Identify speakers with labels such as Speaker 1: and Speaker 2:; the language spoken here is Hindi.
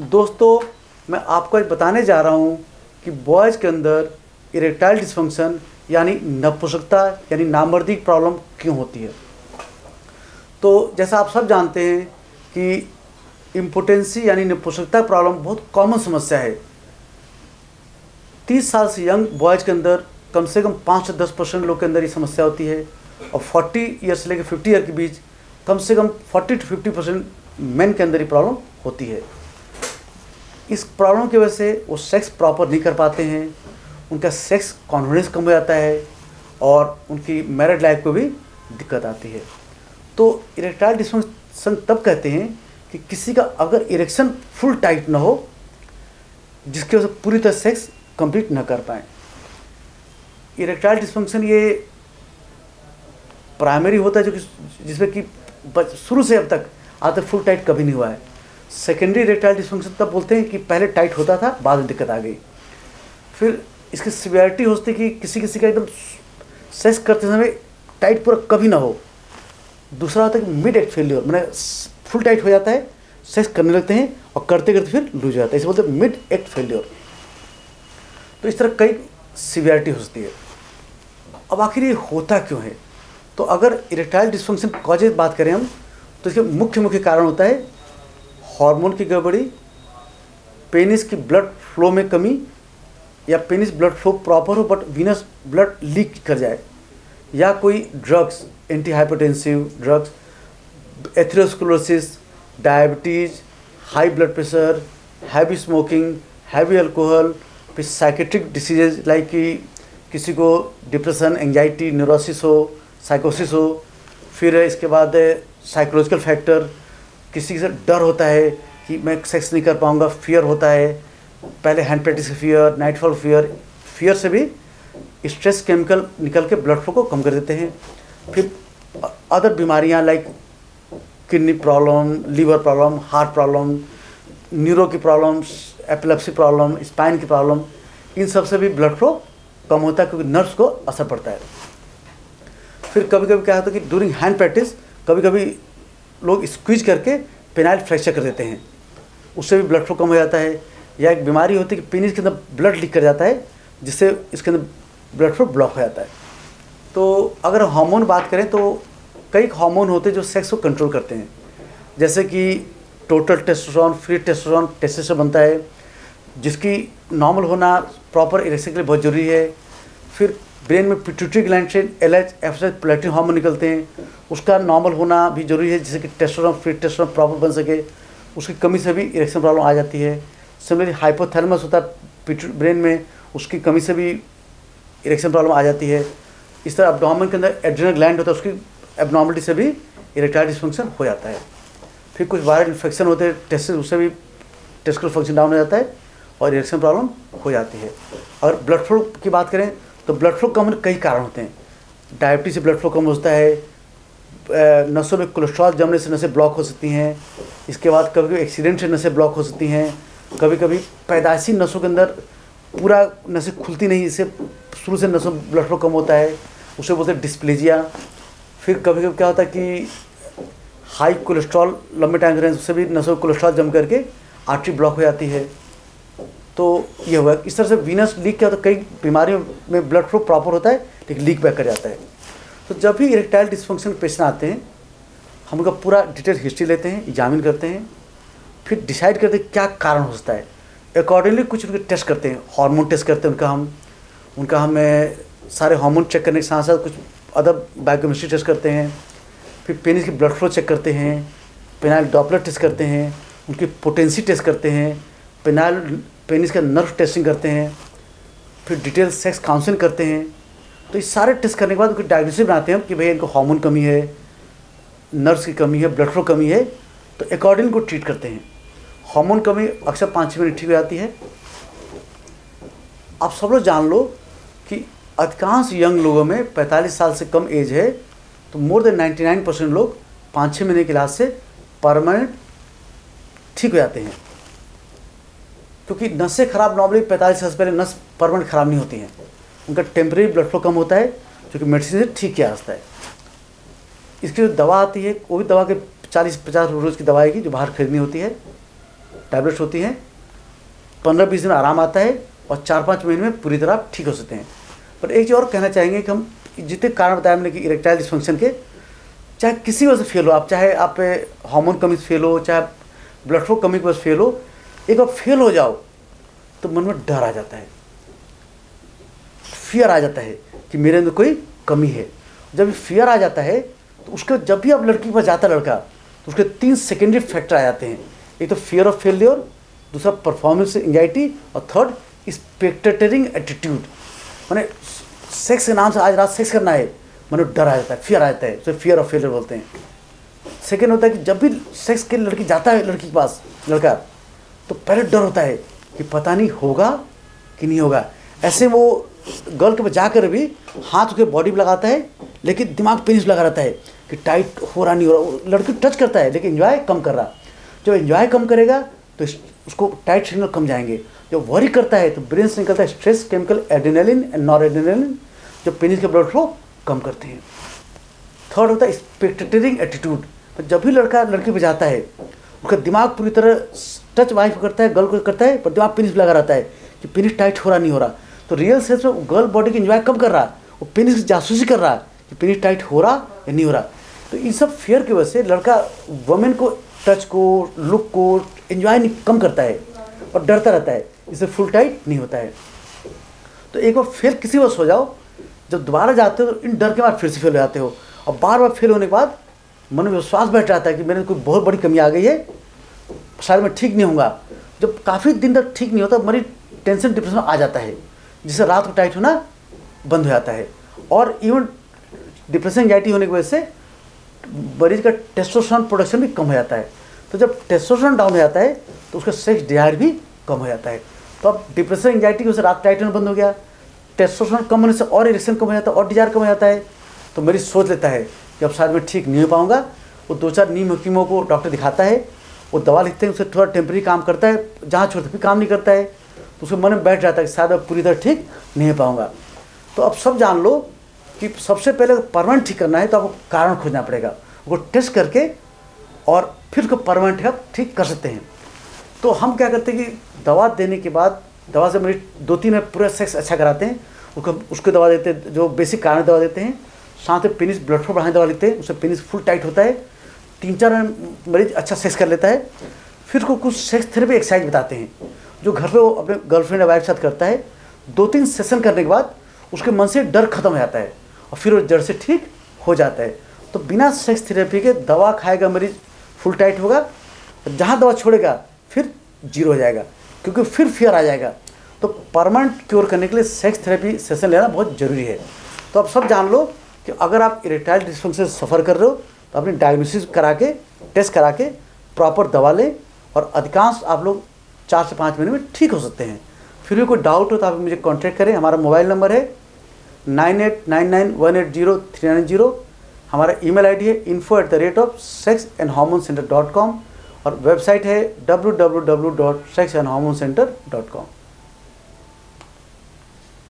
Speaker 1: दोस्तों, मैं आपको आज बताने जा रहा हूँ कि बॉयज़ के अंदर इरेक्टाइल डिस्फंक्शन यानी नपुंसकता, यानी नामर्दी प्रॉब्लम क्यों होती है? तो जैसा आप सब जानते हैं कि इम्पोटेंसी यानी नपुंसकता प्रॉब्लम बहुत कॉमन समस्या है। तीस साल से यंग बॉयज़ के अंदर कम से कम पाँच से दस परसेंट लोग के अंदर ये समस्या होती है और फोर्टी ईयर से लेकर फिफ्टी ईयर के बीच कम से कम forty to fifty percent man के अंदर ये प्रॉब्लम होती है। इस प्रॉब्लम की वजह से वो सेक्स प्रॉपर नहीं कर पाते हैं? उनका सेक्स कॉन्फिडेंस कम हो जाता है और उनकी मैरिड लाइफ को भी दिक्कत आती है। तो इरेक्टाइल डिस्फंक्शन तब कहते हैं कि किसी का अगर इरेक्शन फुल टाइट ना हो, जिसकी वजह से पूरी तरह सेक्स कंप्लीट ना कर पाए। इरेक्टाइल डिस्फंक्शन ये प्राइमरी होता है जो कि जिसमें कि शुरू से अब तक, आज तक फुल टाइट कभी नहीं हुआ है। सेकेंडरी इरेक्टाइल डिस्फंक्शन तब बोलते हैं कि पहले टाइट होता था, बाद में दिक्कत आ गई। फिर इसकी सिवियरिटी होती कि किसी किसी का एकदम सेक्स करते समय टाइट पूरा कभी ना हो। दूसरा होता है कि मिड एक्ट फेल्योर मैंने फुल टाइट हो जाता है सेक्स करने लगते हैं और करते करते फिर लूज जाता है। इसे बोलते हैं मिड एक्ट फेल्योर तो इस तरह कई सिवियरिटी हो सकती है। अब आखिर ये होता क्यों है? तो अगर इरेक्टाइल डिस्फंक्शन कॉजेज बात करें हम तो इसके मुख्य मुख्य कारण होता है हार्मोन की गड़बड़ी पेनिस की ब्लड फ्लो में कमी, या पेनिस ब्लड फ्लो प्रॉपर हो बट वीनस ब्लड लीक कर जाए, या कोई drugs anti hypertensive drugs atherosclerosis diabetes high blood pressure heavy smoking heavy alcohol फिर साइकेट्रिक डिसीजेज लाइक कि किसी को डिप्रेशन एंजाइटी न्यूरोसिस हो साइकोसिस हो, फिर इसके बाद साइकोलॉजिकल फैक्टर किसी से डर होता है कि मैं सेक्स नहीं कर पाऊँगा फियर होता है। पहले hand practice fear nightfall fear fear से भी स्ट्रेस केमिकल निकल के ब्लड फ्लो को कम कर देते हैं। फिर अदर बीमारियाँ like kidney problem liver problem heart problem neuro की प्रॉब्लम एपिलेप्सी प्रॉब्लम स्पाइन की प्रॉब्लम इन सबसे भी ब्लड फ्लो कम होता है क्योंकि नर्व्स को असर पड़ता है। फिर कभी कभी क्या होता है कि ड्यूरिंग हैंड प्रैक्टिस कभी कभी लोग स्क्वीज करके पेनाइल फ्रैक्चर कर देते हैं। उससे भी ब्लड फ्लो कम हो जाता है, या एक बीमारी होती है कि पेनिस के अंदर ब्लड लीक कर जाता है, जिससे इसके अंदर ब्लड फ्लो ब्लॉक हो जाता है। तो अगर हार्मोन बात करें तो कई हार्मोन होते हैं जो सेक्स को कंट्रोल करते हैं। जैसे कि total testosterone free testosterone testosterone बनता है, जिसकी नॉर्मल होना प्रॉपर इरेक्शन के लिए बहुत ज़रूरी है। फिर ब्रेन में पिट्यूटरी ग्लैंड से एल एच एफ़ एच प्लेटिन हार्मोन निकलते हैं। उसका नॉर्मल होना भी ज़रूरी है, जिससे कि टेस्टोस्टेरोन फ्री टेस्टोस्टेरोन प्रॉपर बन सके। उसकी कमी से भी इरेक्शन प्रॉब्लम आ जाती है। सिमिलरली हाइपोथैलेमस होता है ब्रेन में, उसकी कमी से भी इरेक्शन प्रॉब्लम आ जाती है। इस तरह अपडोमन के अंदर एड्रेनल ग्लैंड होता है, उसकी एबनॉर्मलिटी से भी इरेक्टाइल डिस्फंक्शन हो जाता है। फिर कुछ वायरल इन्फेक्शन होते हैं टेस्ट उससे भी टेस्टिकल फ़ंक्शन डाउन हो जाता है और इरेक्शन प्रॉब्लम हो जाती है। अगर ब्लड फ्लो की बात करें तो ब्लड फ्लो कम होने कई कारण होते हैं। डायबिटीज़ से ब्लड फ्लो कम होता है नसों में कोलेस्ट्रॉल जमने से नसें ब्लॉक हो सकती हैं, इसके बाद कभी कभी एक्सीडेंट से नसें ब्लॉक हो सकती हैं कभी कभी पैदाइशी नसों के अंदर पूरा नसें खुलती नहीं, इससे शुरू से नसों ब्लड फ्लो कम होता है, उसे बोलते हैं डिस्प्लेजिया फिर कभी कभी क्या होता है कि हाई कोलेस्ट्रॉल लंबे टाइम रहने उससे भी नसों में कोलेस्ट्रॉल जम करके आर्टरी ब्लॉक हो जाती है। तो ये हुआ। इस तरह से वीनस लीक क्या होता है? कई बीमारियों में ब्लड फ्लो प्रॉपर होता है लेकिन लीक बैक कर जाता है। तो जब भी इरेक्टाइल डिस्फंक्शन पेशेंट आते हैं, हम उनका पूरा डिटेल हिस्ट्री लेते हैं एग्जामिन करते हैं, फिर डिसाइड करते हैं क्या कारण हो सकता है। अकॉर्डिंगली कुछ उनके टेस्ट करते हैं हार्मोन टेस्ट करते हैं उनका हम। उनका हमें सारे हार्मोन चेक करने के साथ साथ कुछ अदर बायोकेमिस्ट्री टेस्ट करते हैं। फिर पेनिस की ब्लड फ्लो चेक करते हैं। पेनाइल डॉपलर टेस्ट करते हैं। उनकी पोटेंसी टेस्ट करते हैं। पेनाइल पेनिस का नर्व टेस्टिंग करते हैं, फिर डिटेल सेक्स काउंसलिंग करते हैं। तो ये सारे टेस्ट करने के बाद उनकी डायग्नोसिस बनाते हैं कि भाई इनको हार्मोन कमी है, नर्व्स की कमी है, ब्लड फ्लो कमी है तो अकॉर्डिंग को ट्रीट करते हैं। हार्मोन कमी अक्सर पाँच मिनट ठीक हो जाती है। आप सब लोग जान लो कि अधिकांश यंग लोगों में 45 साल से कम एज है तो मोर देन 99 परसेंट लोग पाँच छः महीने के इलाज से परमानेंट ठीक हो जाते हैं। क्योंकि नसें खराब नॉर्मली पैंतालीस साल पहले नस परमानेंट खराब नहीं होती हैं। उनका टेम्परेरी ब्लड फ्लो कम होता है, जो कि मेडिसिन से ठीक किया जाता है। इसकी जो दवा आती है, वो भी दवा के चालीस, पचास रोज़ की दवा आएगी जो बाहर खरीदनी होती है। टैबलेट्स होती हैं। पंद्रह बीस दिन आराम आता है और चार पाँच महीने में पूरी तरह ठीक हो सकते हैं। पर एक चीज़ और कहना चाहेंगे कि हम जितने कारण बताए हमने कि इरेक्टाइल डिस्फंक्शन के, चाहे किसी वजह से फेल हो, आप चाहे आप हार्मोन कमी से फेल हो, चाहे ब्लड फ्लो कमी की वजह से फेल हो एक बार फेल हो जाओ तो मन में डर आ जाता है। फियर आ जाता है कि मेरे अंदर कोई कमी है। जब फियर आ जाता है तो उसके जब भी आप लड़की के पास जाता लड़का तो उसके तीन सेकेंडरी फैक्टर आ जाते हैं। एक तो फियर ऑफ़ फेलियर दूसरा परफॉर्मेंस एंगजाइटी और थर्ड स्पेक्टेटरिंग एटीट्यूड मैंने सेक्स के नाम से आज रात सेक्स करना है, मैंने डर आ जाता है फियर आ जाता है, उसे फियर ऑफ़ फेलियर बोलते हैं। सेकेंड होता है कि जब भी सेक्स के लड़की जाता है लड़की के पास, लड़का तो पहले डर होता है कि पता नहीं होगा कि नहीं होगा। ऐसे वो गर्ल के पास जाकर भी हाथ के बॉडी पर लगाता है, लेकिन दिमाग पेनिस लगा रहता है कि टाइट हो रहा नहीं हो रहा। लड़की टच करता है, लेकिन इन्जॉय कम कर रहा। जब इन्जॉय कम करेगा तो उसको टाइट सिग्नल कम जाएँगे। जब वरी करता है तो ब्रेन से निकलता है stress chemical adrenaline and noradrenaline जो पेनिस के ब्लड फ्लो कम करते हैं। थर्ड होता है स्पेक्टेटरिंग एटीट्यूड तो जब भी लड़का, लड़की पर जाता है उसका दिमाग पूरी तरह टच वाइफ करता है गर्ल को करता है, पर दिमाग पेनिस लगा रहता है कि पेनिस टाइट हो रहा, नहीं हो रहा। तो रियल सेंस में गर्ल बॉडी की इन्जॉय कब कर रहा? वो पेनिस जासूसी कर रहा है कि पेनिस टाइट हो रहा या नहीं हो रहा। तो इन सब फेयर की वजह से लड़का वमेन को टच को लुक को इन्जॉय कम करता है और डरता रहता है। इससे फुल टाइट नहीं होता है। तो एक बार फेल किसी वजह हो जाओ, जब दोबारा जाते हो तो इन डर के बाद फिर से फेल हो जाते हो। और बार बार फेल होने के बाद मन में विश्वास बैठ जाता है कि मेरे कोई बहुत बड़ी कमी आ गई है, शायद मैं ठीक नहीं होऊँगा। जब काफ़ी दिन तक ठीक नहीं होता मरीज़ टेंशन डिप्रेशन आ जाता है, जिससे रात को टाइट होना बंद हो जाता है। और इवन डिप्रेशन एंजाइटी होने की वजह से मरीज़ का टेस्टोस्टेरोन प्रोडक्शन भी कम हो जाता है। तो जब टेस्टोस्टेरोन डाउन हो जाता है तो उसका सेक्स डिज़ायर भी कम हो जाता है। तो अब डिप्रेशन एंजाइटी की वजह से रात टाइट होना बंद हो गया। टेस्टोस्टेरोन कम होने से और इरेक्शन कम हो जाता है और डिज़ायर कम हो जाता है। तो मरीज़ सोच लेता है कि अब शायद मैं ठीक नहीं हो पाऊँगा। वो दो चार नीम हकीमों को डॉक्टर दिखाता है, वो दवा लिखते हैं उससे थोड़ा टेम्प्रेरी काम करता है, जहाँ छोड़ते भी काम नहीं करता है तो उसके मन में बैठ जाता है कि शायद अब पूरी तरह ठीक नहीं हो पाऊँगा। तो अब सब जान लो कि सबसे पहले परमानेंट ठीक करना है तो आपको कारण खोजना पड़ेगा। वो टेस्ट करके और फिर उसको परमानेंट आप ठीक कर सकते हैं। तो हम क्या करते हैं कि दवा देने के बाद, दवा से मेरी दो तीन पूरा सेक्स अच्छा कराते हैं। उसको उसको दवा देते हैं, जो बेसिक कारण दवा देते हैं साथ में पेनिस ब्लड फ्लो बढ़ाने दवा लेते हैं उससे पेनिस फुल टाइट होता है, तीन चार मरीज़ अच्छा सेक्स कर लेता है, फिर उसको कुछ सेक्स थेरेपी एक्सरसाइज बताते हैं, जो घर पे वो अपने गर्लफ्रेंड या वाइफ के साथ करता है दो तीन सेशन करने के बाद उसके मन से डर खत्म हो जाता है, और फिर वो जड़ से ठीक हो जाता है। तो बिना सेक्स थेरेपी के दवा खाएगा मरीज़ फुल टाइट होगा, जहाँ दवा छोड़ेगा, फिर ज़ीरो हो जाएगा, क्योंकि फिर फियर आ जाएगा। तो परमानेंट क्योर करने के लिए सेक्स थेरेपी सेशन लेना बहुत ज़रूरी है। तो आप सब जान लो कि अगर आप इरेक्टाइल डिस्फंक्शन से सफ़र कर रहे हो तो अपनी डायग्नोसिस करा के टेस्ट करा के प्रॉपर दवा लें और अधिकांश आप लोग चार से पाँच महीने में ठीक हो सकते हैं। फिर भी कोई डाउट हो तो आप मुझे कॉन्टैक्ट करें। हमारा मोबाइल नंबर है nine eight nine nine one eight zero three nine zero हमारा ईमेल आईडी है info at the rate of sex and hormone centre dot com और वेबसाइट है W W W dot sex and hormone centre dot com